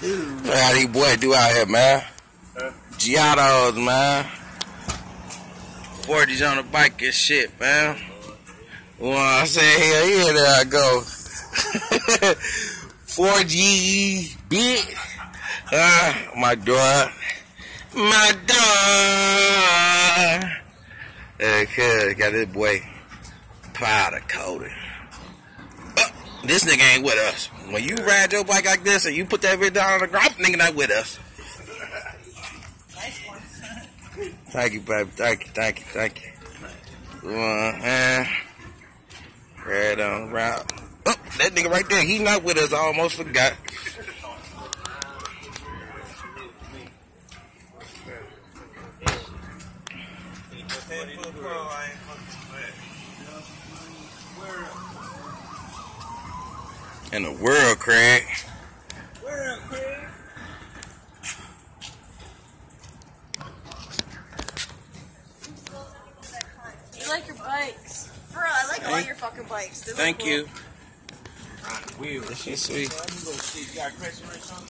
How these boys do out here, man. Giottos, man. 40s on the bike and shit, man. Well, I say, hell yeah, there I go. 4G, bitch. Uh, my dog. My dog. Okay, got this boy powder. Uh, this nigga ain't with us. When you ride your bike like this and you put that bitch down on the ground, nigga not with us. Thank you, baby. Thank you, thank you, thank you. Uh, uh, right on, right. Oh, that nigga right there, he not with us. I almost forgot. In the world, Craig. World, Craig. You like your bikes. Bro, I like all your fucking bikes. They Thank cool. you. Wheel. She's sweet.